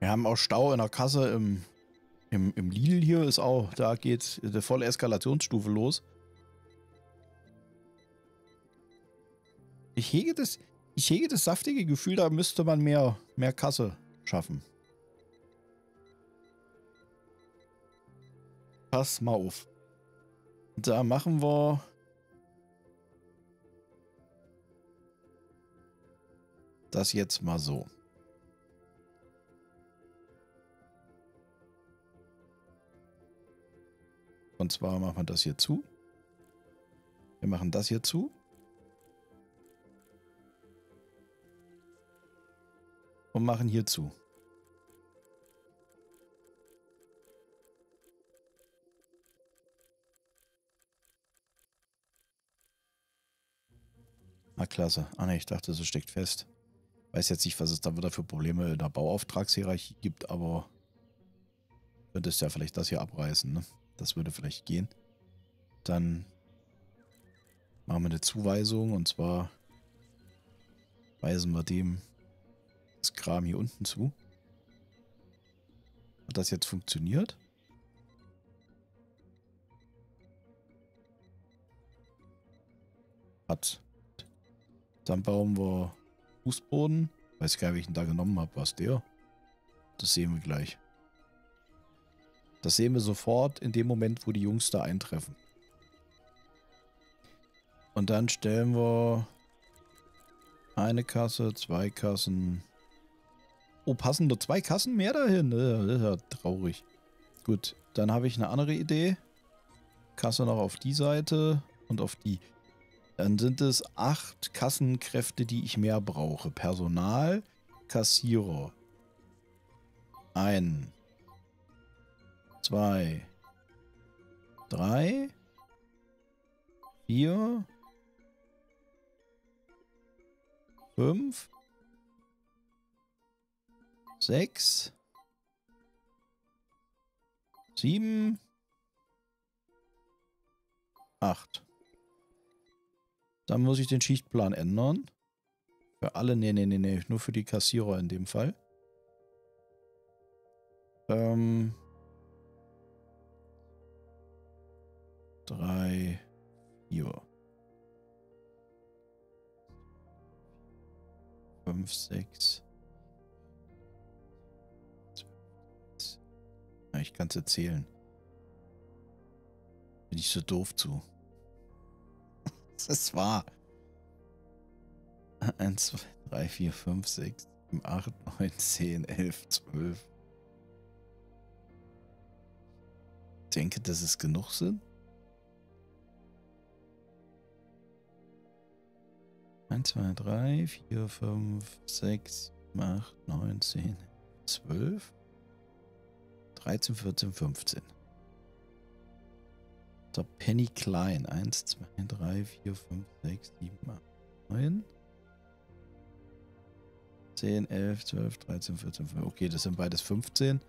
Wir haben auch Stau in der Kasse im, im, im Lidl hier ist auch, da geht die volle Eskalationsstufe los. Ich hege das, ich hege das saftige Gefühl, da müsste man mehr, mehr Kasse schaffen. Pass mal auf. Da machen wir das jetzt mal so. Und zwar machen wir das hier zu. Wir machen das hier zu. Und machen hier zu. Na klasse. Ah ne, ich dachte, es steckt fest. Weiß jetzt nicht, was es da wieder für Probleme in der Bauauftragshierarchie gibt, aber könntest ja vielleicht das hier abreißen, ne? Das würde vielleicht gehen. Dann machen wir eine Zuweisung und zwar weisen wir dem das Kram hier unten zu. Hat das jetzt funktioniert? Hat. Dann bauen wir Fußboden. Weiß gar nicht, welchen da genommen habe. Was der? Das sehen wir gleich. Das sehen wir sofort in dem Moment, wo die Jungs da eintreffen. Und dann stellen wir eine Kasse, zwei Kassen. Oh, passen nur zwei Kassen mehr dahin? Das ist ja traurig. Gut, dann habe ich eine andere Idee. Kasse noch auf die Seite und auf die. Dann sind es acht Kassenkräfte, die ich mehr brauche. Personal, Kassierer. Ein, zwei, drei, vier, fünf, sechs, sieben, acht. Dann muss ich den Schichtplan ändern. Für alle, nee, nee, nee, nee, nur für die Kassierer in dem Fall. Ähm, drei, vier, fünf, sechs. Ja, ich kann es erzählen. Bin ich so doof zu. das ist wahr. 1, 2, 3, 4, 5, 6, 7, 8, 9, 10, 11, 12. Ich denke, dass es genug sind. 1, 2, 3, 4, 5, 6, 8, 9, 10, 12, 13, 14, 15. Der Penny Klein. 1, 2, 3, 4, 5, 6, 7, 8, 9. 10, 11, 12, 13, 14, 15. Okay, das sind beides 15.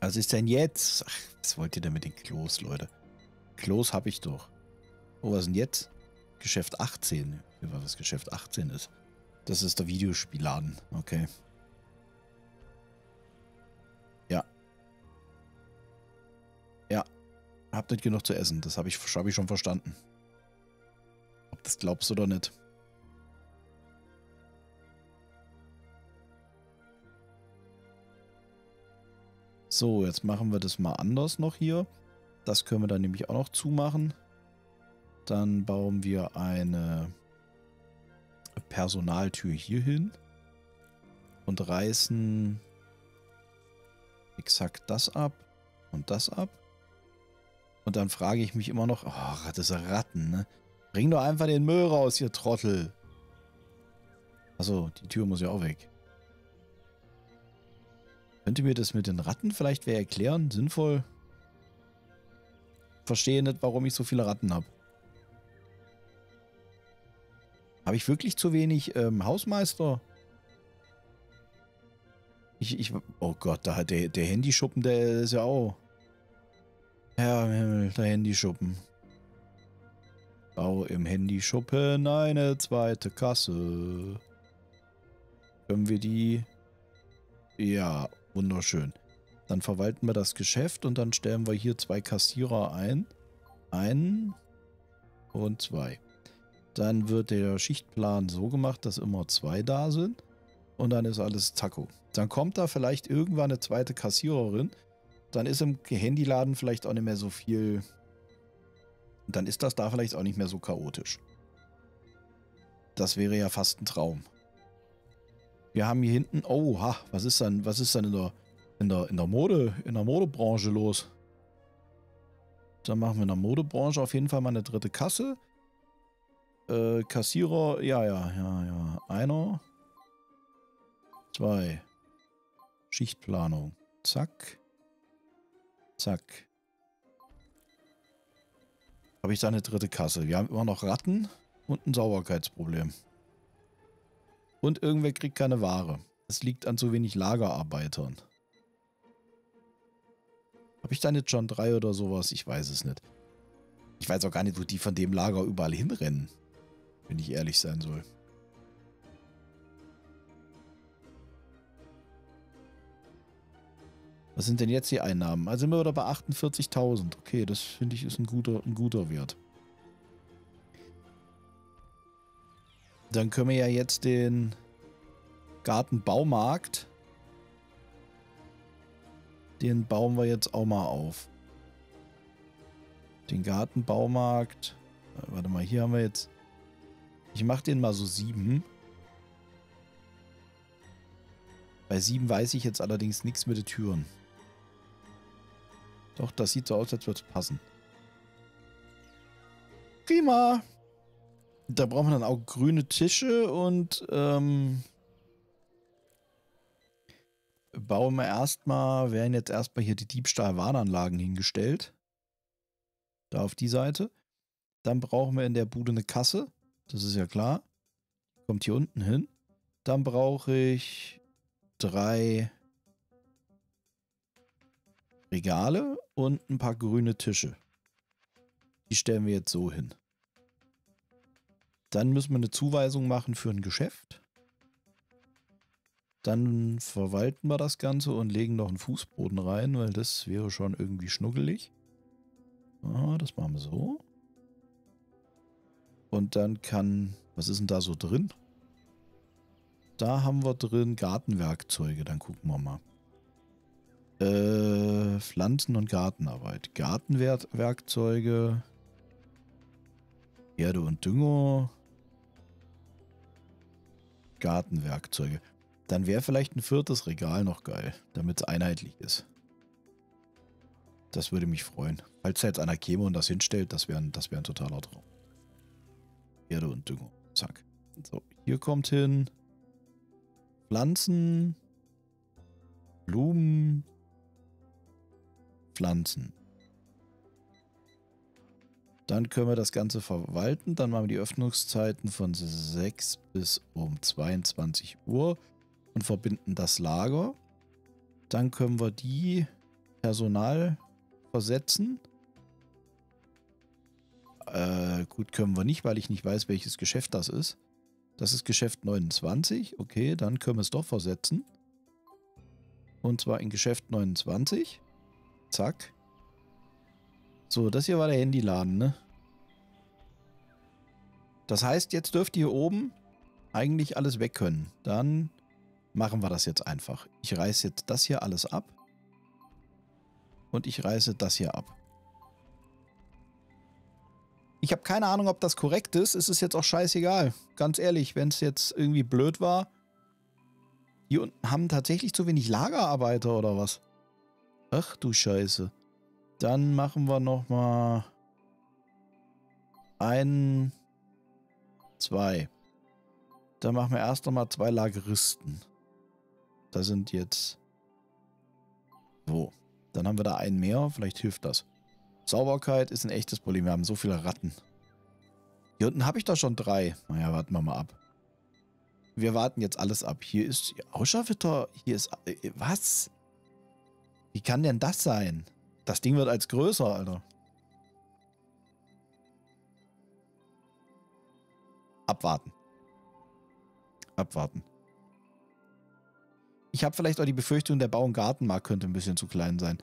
Was ist denn jetzt? Ach, was wollt ihr denn mit den Klos, Leute? Klos habe ich doch. Oh, was denn jetzt? Geschäft 18. Wie war das Geschäft 18 ist. Das ist der Videospielladen. Okay. Ja. Ja. Habt nicht genug zu essen. Das habe ich, hab ich schon verstanden. Ob das glaubst oder nicht. So, jetzt machen wir das mal anders noch hier. Das können wir dann nämlich auch noch zumachen. Dann bauen wir eine Personaltür hier hin und reißen exakt das ab und das ab. Und dann frage ich mich immer noch, oh, das ist Ratten, ne? Bring doch einfach den Müll raus, ihr Trottel. Achso, die Tür muss ja auch weg. Könnt ihr mir das mit den Ratten vielleicht wer erklären? Sinnvoll? Verstehe nicht, warum ich so viele Ratten habe. Habe ich wirklich zu wenig ähm, Hausmeister? Ich, ich, oh Gott, da hat der, der Handyschuppen, der ist ja auch. Ja, der Handyschuppen. Bau im Handyschuppen eine zweite Kasse. Können wir die Ja, wunderschön. Dann verwalten wir das Geschäft und dann stellen wir hier zwei Kassierer ein. Einen und zwei. Dann wird der Schichtplan so gemacht, dass immer zwei da sind. Und dann ist alles Zacko. Dann kommt da vielleicht irgendwann eine zweite Kassiererin. Dann ist im Handyladen vielleicht auch nicht mehr so viel. Dann ist das da vielleicht auch nicht mehr so chaotisch. Das wäre ja fast ein Traum. Wir haben hier hinten. Oh, was ist dann, was ist dann in der, in der, in der Mode, in der Modebranche los? Dann machen wir in der Modebranche auf jeden Fall mal eine dritte Kasse. Äh, Kassierer, ja, ja, ja, ja. Einer. Zwei. Schichtplanung. Zack. Zack. Habe ich da eine dritte Kasse. Wir haben immer noch Ratten und ein Sauberkeitsproblem. Und irgendwer kriegt keine Ware. Es liegt an zu wenig Lagerarbeitern. Habe ich da nicht schon drei oder sowas? Ich weiß es nicht. Ich weiß auch gar nicht, wo die von dem Lager überall hinrennen. Wenn ich ehrlich sein soll. Was sind denn jetzt die Einnahmen? Also sind wir wieder bei 48.000. Okay, das finde ich ist ein guter, ein guter Wert. Dann können wir ja jetzt den Gartenbaumarkt, den bauen wir jetzt auch mal auf. Den Gartenbaumarkt, warte mal, hier haben wir jetzt, ich mache den mal so sieben. Bei sieben weiß ich jetzt allerdings nichts mit den Türen. Doch, das sieht so aus, als würde es passen. Prima. Da brauchen wir dann auch grüne Tische und ähm, bauen wir erstmal, werden jetzt erstmal hier die Diebstahl-Warnanlagen hingestellt. Da auf die Seite. Dann brauchen wir in der Bude eine Kasse. Das ist ja klar. Kommt hier unten hin. Dann brauche ich drei Regale und ein paar grüne Tische. Die stellen wir jetzt so hin. Dann müssen wir eine Zuweisung machen für ein Geschäft. Dann verwalten wir das Ganze und legen noch einen Fußboden rein, weil das wäre schon irgendwie schnuggelig. Ah, das machen wir so. Und dann kann... Was ist denn da so drin? Da haben wir drin Gartenwerkzeuge. Dann gucken wir mal. Äh, Pflanzen- und Gartenarbeit. Gartenwerkzeuge. Erde und Dünger. Gartenwerkzeuge. Dann wäre vielleicht ein viertes Regal noch geil, damit es einheitlich ist. Das würde mich freuen. Falls da jetzt einer käme und das hinstellt, das wäre das wär ein totaler Traum. Erde und Dünger. Zack. So, hier kommt hin Pflanzen, Blumen, Pflanzen. Dann können wir das Ganze verwalten. Dann machen wir die Öffnungszeiten von 6 bis um 22 Uhr und verbinden das Lager. Dann können wir die Personal versetzen. Äh, gut, können wir nicht, weil ich nicht weiß, welches Geschäft das ist. Das ist Geschäft 29. Okay, dann können wir es doch versetzen. Und zwar in Geschäft 29. Zack. So, das hier war der Handyladen, ne? Das heißt, jetzt dürft ihr hier oben eigentlich alles weg können. Dann machen wir das jetzt einfach. Ich reiße jetzt das hier alles ab. Und ich reiße das hier ab. Ich habe keine Ahnung, ob das korrekt ist. Es ist jetzt auch scheißegal. Ganz ehrlich, wenn es jetzt irgendwie blöd war. Die unten haben tatsächlich zu wenig Lagerarbeiter oder was? Ach du Scheiße. Dann machen wir nochmal ein, zwei. Dann machen wir erst nochmal zwei Lageristen. Da sind jetzt so. Dann haben wir da einen mehr. Vielleicht hilft das. Sauberkeit ist ein echtes Problem. Wir haben so viele Ratten. Hier unten habe ich da schon drei. Naja, warten wir mal ab. Wir warten jetzt alles ab. Hier ist Ausschauwitter. Hier ist... Äh, was? Wie kann denn das sein? Das Ding wird als größer, Alter. Abwarten. Abwarten. Ich habe vielleicht auch die Befürchtung, der Bau- und Gartenmarkt könnte ein bisschen zu klein sein.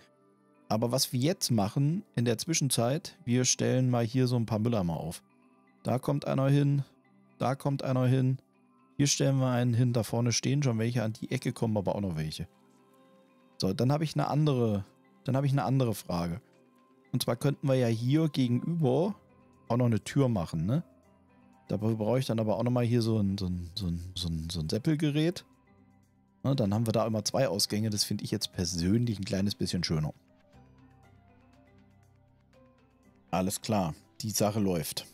Aber was wir jetzt machen, in der Zwischenzeit, wir stellen mal hier so ein paar Mülleimer auf. Da kommt einer hin, da kommt einer hin. Hier stellen wir einen hin, da vorne stehen schon welche, an die Ecke kommen aber auch noch welche. So, dann habe ich eine andere, dann habe ich eine andere Frage. Und zwar könnten wir ja hier gegenüber auch noch eine Tür machen, ne? Dafür brauche ich dann aber auch nochmal hier so ein, so ein, so ein, so ein, so ein Seppelgerät. Ne, dann haben wir da immer zwei Ausgänge. Das finde ich jetzt persönlich ein kleines bisschen schöner. Alles klar, die Sache läuft.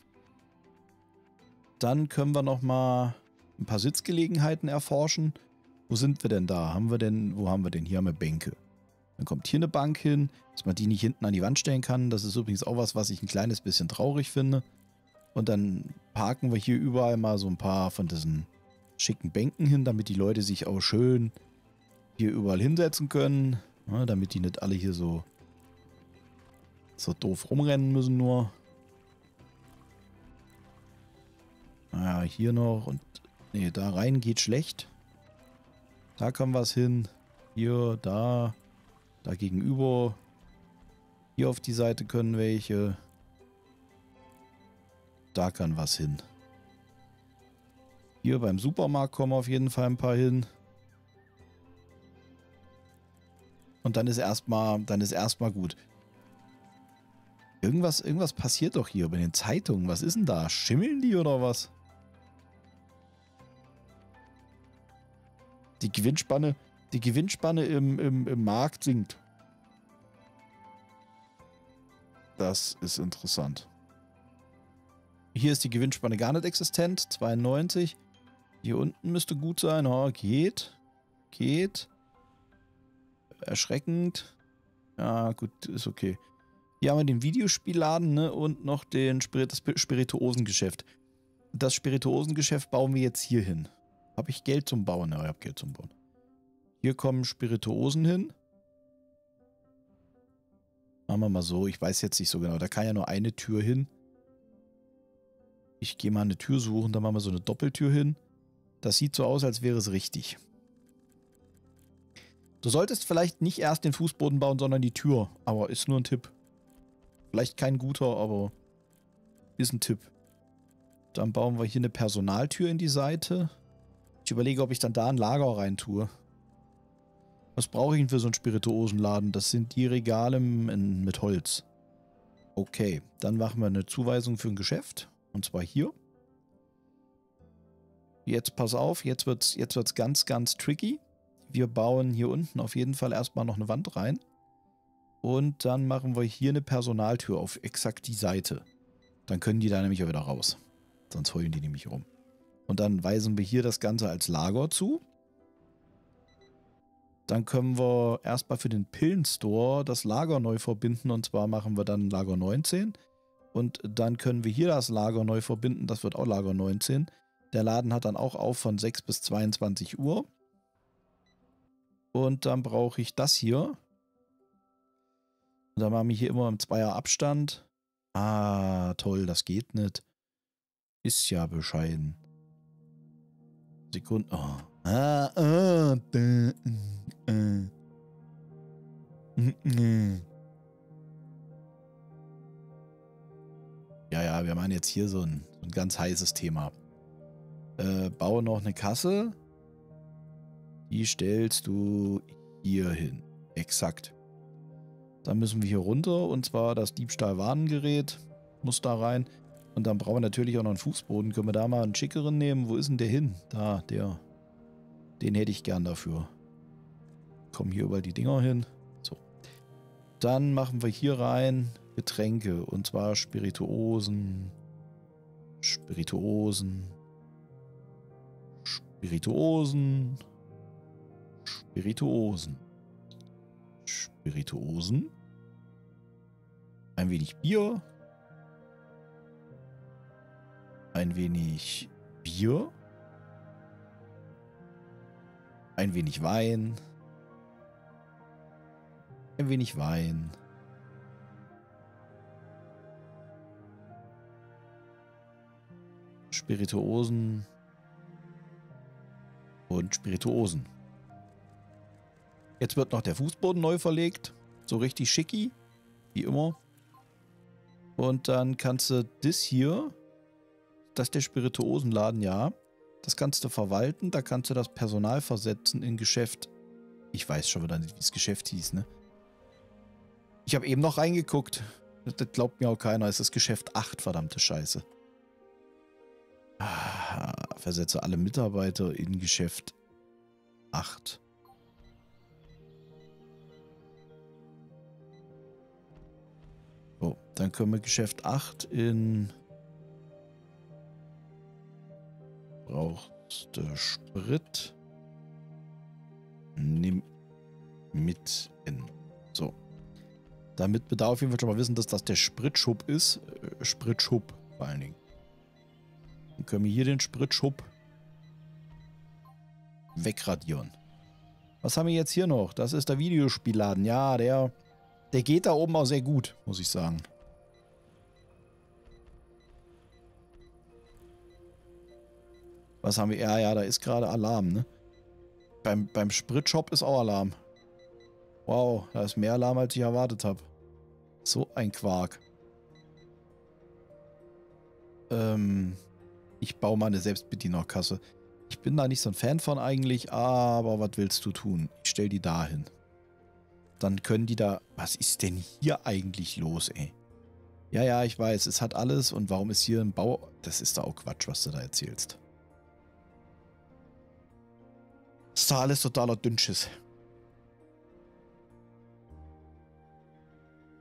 Dann können wir nochmal ein paar Sitzgelegenheiten erforschen. Wo sind wir denn da? Haben wir denn, wo haben wir denn? Hier haben wir Bänke. Dann kommt hier eine Bank hin, dass man die nicht hinten an die Wand stellen kann. Das ist übrigens auch was, was ich ein kleines bisschen traurig finde. Und dann parken wir hier überall mal so ein paar von diesen schicken Bänken hin, damit die Leute sich auch schön hier überall hinsetzen können. Ja, damit die nicht alle hier so, so doof rumrennen müssen nur. Naja, hier noch und... Nee, da rein geht schlecht. Da kann was hin. Hier, da. Da gegenüber. Hier auf die Seite können welche. Da kann was hin. Hier beim Supermarkt kommen auf jeden Fall ein paar hin. Und dann ist erstmal, dann ist erstmal gut. Irgendwas, irgendwas passiert doch hier bei den Zeitungen. Was ist denn da? Schimmeln die oder was? Die Gewinnspanne, die Gewinnspanne im, im, im Markt sinkt. Das ist interessant. Hier ist die Gewinnspanne gar nicht existent. 92. Hier unten müsste gut sein. Oh, geht. Geht. Erschreckend. Ja, gut, ist okay. Hier haben wir den Videospielladen ne, und noch den Spirit das Spirituosengeschäft. Das Spirituosengeschäft bauen wir jetzt hier hin. Habe ich Geld zum Bauen? Ja, ich habe Geld zum Bauen. Hier kommen Spirituosen hin. Machen wir mal so. Ich weiß jetzt nicht so genau. Da kann ja nur eine Tür hin. Ich gehe mal eine Tür suchen, da machen wir so eine Doppeltür hin. Das sieht so aus, als wäre es richtig. Du solltest vielleicht nicht erst den Fußboden bauen, sondern die Tür. Aber ist nur ein Tipp. Vielleicht kein guter, aber ist ein Tipp. Dann bauen wir hier eine Personaltür in die Seite. Ich überlege, ob ich dann da ein Lager rein tue. Was brauche ich denn für so einen Spirituosenladen? Das sind die Regale mit Holz. Okay, dann machen wir eine Zuweisung für ein Geschäft. Und zwar hier. Jetzt pass auf, jetzt wird es jetzt wird's ganz, ganz tricky. Wir bauen hier unten auf jeden Fall erstmal noch eine Wand rein. Und dann machen wir hier eine Personaltür auf exakt die Seite. Dann können die da nämlich auch wieder raus. Sonst heulen die nämlich rum. Und dann weisen wir hier das Ganze als Lager zu. Dann können wir erstmal für den Pillenstore das Lager neu verbinden. Und zwar machen wir dann Lager 19. Und dann können wir hier das Lager neu verbinden. Das wird auch Lager 19. Der Laden hat dann auch auf von 6 bis 22 Uhr. Und dann brauche ich das hier. Und dann machen wir hier immer im Zweier Abstand. Ah, toll, das geht nicht. Ist ja bescheiden. Sekunden. Oh. Ah, ah, da, äh. äh. Ja, ja, wir machen jetzt hier so ein, so ein ganz heißes Thema. Äh, baue noch eine Kasse. Die stellst du hier hin. Exakt. Dann müssen wir hier runter und zwar das Diebstahlwarngerät muss da rein. Und dann brauchen wir natürlich auch noch einen Fußboden. Können wir da mal einen schickeren nehmen? Wo ist denn der hin? Da, der. Den hätte ich gern dafür. Kommen hier überall die Dinger hin. So. Dann machen wir hier rein Getränke und zwar Spirituosen, Spirituosen, Spirituosen, Spirituosen, Spirituosen, ein wenig Bier, ein wenig Bier, ein wenig Wein, ein wenig Wein. Spirituosen und Spirituosen. Jetzt wird noch der Fußboden neu verlegt. So richtig schicki. Wie immer. Und dann kannst du das hier, das ist der Spirituosenladen, ja. Das kannst du verwalten. Da kannst du das Personal versetzen in Geschäft. Ich weiß schon wieder nicht, wie das Geschäft hieß, ne? Ich habe eben noch reingeguckt. Das glaubt mir auch keiner. Es ist Geschäft 8, verdammte Scheiße. Ah, versetze alle Mitarbeiter in Geschäft 8. So, dann können wir Geschäft 8 in... Brauchst du Sprit? Nimm mit in. So. Damit wir da auf jeden Fall schon mal wissen, dass das der Spritschub ist. Äh, Spritschub vor allen Dingen. Dann können wir hier den Spritschub wegradieren. Was haben wir jetzt hier noch? Das ist der Videospielladen. Ja, der, der geht da oben auch sehr gut, muss ich sagen. Was haben wir? Ja, ja, da ist gerade Alarm, ne? Beim, beim Spritshop ist auch Alarm. Wow, da ist mehr Alarm, als ich erwartet habe. So ein Quark. Ähm, ich baue mal eine Selbstbedienerkasse. Ich bin da nicht so ein Fan von eigentlich, aber was willst du tun? Ich stell die da hin. Dann können die da... Was ist denn hier eigentlich los, ey? Ja, ja, ich weiß, es hat alles und warum ist hier ein Bau... Das ist da auch Quatsch, was du da erzählst. Ist da alles totaler Dünnschiss.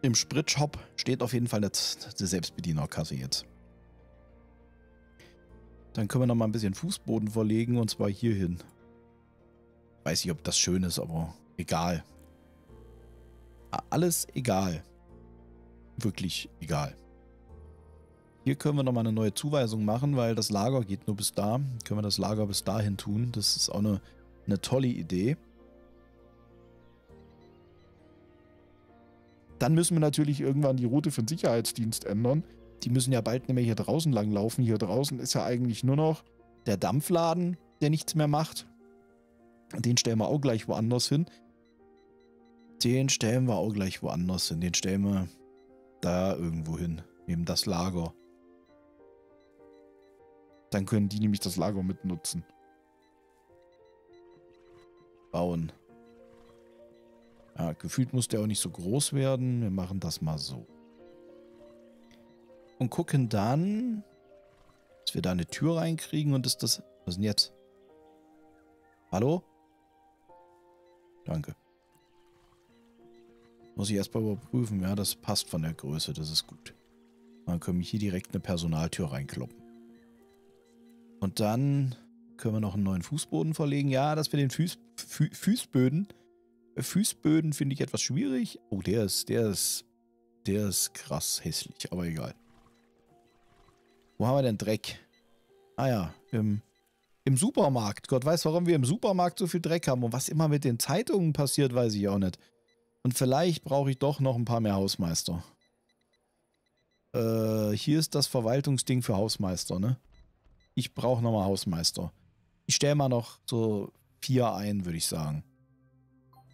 Im Spritshop steht auf jeden Fall eine Selbstbedienerkasse jetzt. Dann können wir noch mal ein bisschen Fußboden verlegen und zwar hier hin. Weiß nicht, ob das schön ist, aber egal. Alles egal. Wirklich egal. Hier können wir noch mal eine neue Zuweisung machen, weil das Lager geht nur bis da. Können wir das Lager bis dahin tun. Das ist auch eine, eine tolle Idee. Dann müssen wir natürlich irgendwann die Route für den Sicherheitsdienst ändern. Die müssen ja bald nicht mehr hier draußen langlaufen. Hier draußen ist ja eigentlich nur noch der Dampfladen, der nichts mehr macht. Den stellen wir auch gleich woanders hin. Den stellen wir auch gleich woanders hin. Den stellen wir da irgendwo hin. Neben das Lager. Dann können die nämlich das Lager mitnutzen. Bauen. Ja, gefühlt muss der auch nicht so groß werden. Wir machen das mal so und gucken dann, dass wir da eine Tür reinkriegen und ist das... Was ist denn jetzt? Hallo? Danke. Muss ich erstmal überprüfen. Ja, das passt von der Größe. Das ist gut. Dann können wir hier direkt eine Personaltür reinkloppen. Und dann können wir noch einen neuen Fußboden verlegen. Ja, dass wir den Fuß, Fü Fußböden... Fußböden finde ich etwas schwierig. Oh, der ist, der ist, der ist krass hässlich, aber egal. Wo haben wir denn Dreck? Ah ja, im, im Supermarkt. Gott weiß, warum wir im Supermarkt so viel Dreck haben. Und was immer mit den Zeitungen passiert, weiß ich auch nicht. Und vielleicht brauche ich doch noch ein paar mehr Hausmeister. Äh, hier ist das Verwaltungsding für Hausmeister, ne? Ich brauche nochmal Hausmeister. Ich stelle mal noch so vier ein, würde ich sagen.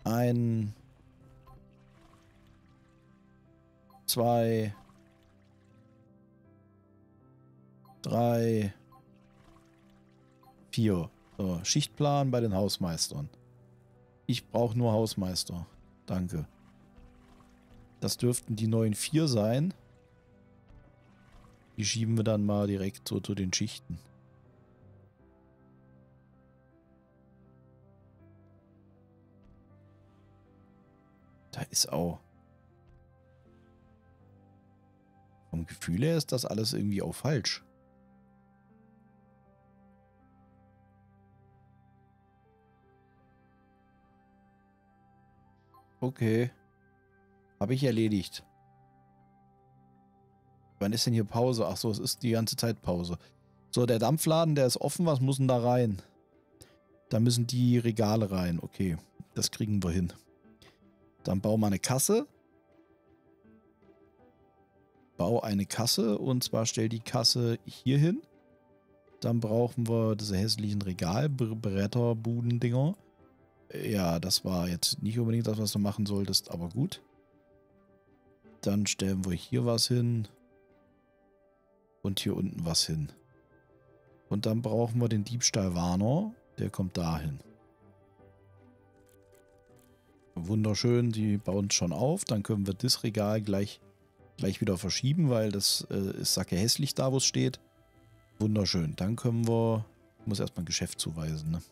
Ein... Zwei... drei, vier. So, Schichtplan bei den Hausmeistern. Ich brauche nur Hausmeister. Danke. Das dürften die neuen vier sein. Die schieben wir dann mal direkt so zu den Schichten. Da ist auch... Vom Gefühl her ist das alles irgendwie auch falsch. Okay. Habe ich erledigt. Wann ist denn hier Pause? Ach so, es ist die ganze Zeit Pause. So, der Dampfladen, der ist offen. Was muss denn da rein? Da müssen die Regale rein. Okay, das kriegen wir hin. Dann bau mal eine Kasse. Bau eine Kasse und zwar stell die Kasse hier hin. Dann brauchen wir diese hässlichen Regalbretterbudendinger. Ja, das war jetzt nicht unbedingt das, was du machen solltest, aber gut. Dann stellen wir hier was hin. Und hier unten was hin. Und dann brauchen wir den Diebstahlwarner. Der kommt dahin. Wunderschön, die bauen es schon auf. Dann können wir das Regal gleich, gleich wieder verschieben, weil das äh, ist sacke hässlich da, wo es steht. Wunderschön. Dann können wir, ich muss erstmal ein Geschäft zuweisen, ne?